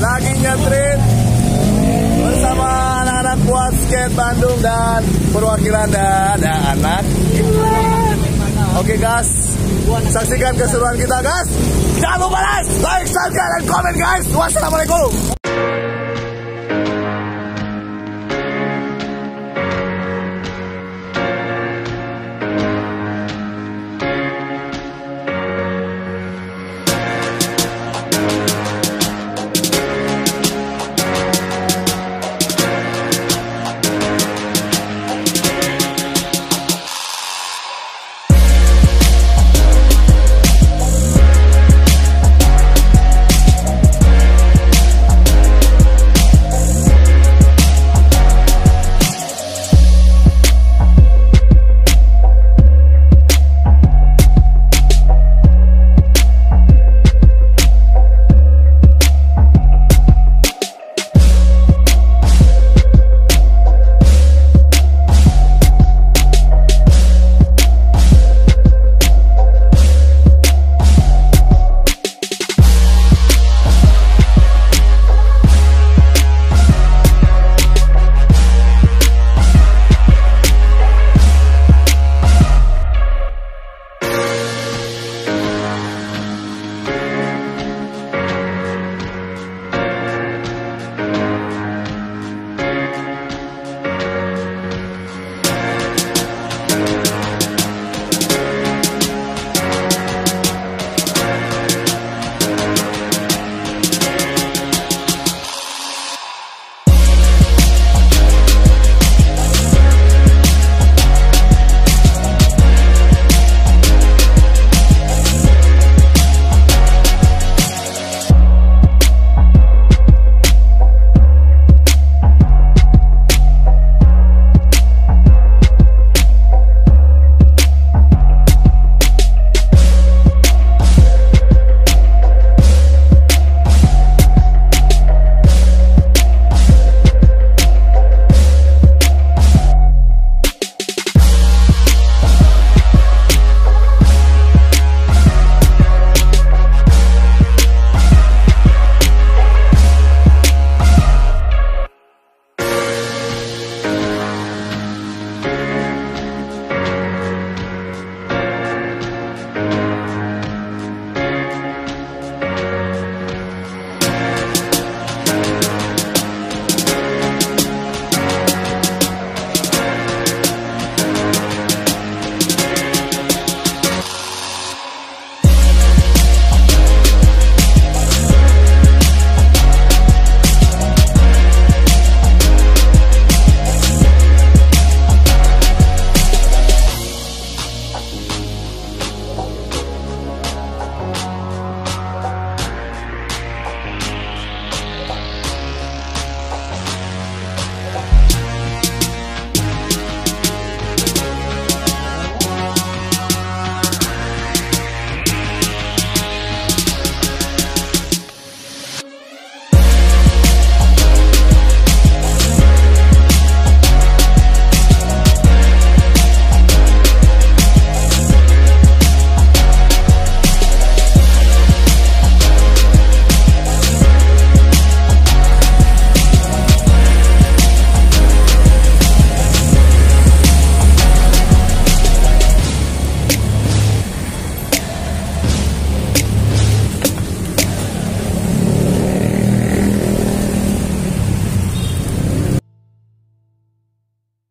lagi nyetrit bersama anak-anak buat skate Bandung dan perwakilan dan anak Oke guys, saksikan keseruan kita guys. Jangan lupa guys, like, subscribe, dan komen guys. Wassalamualaikum.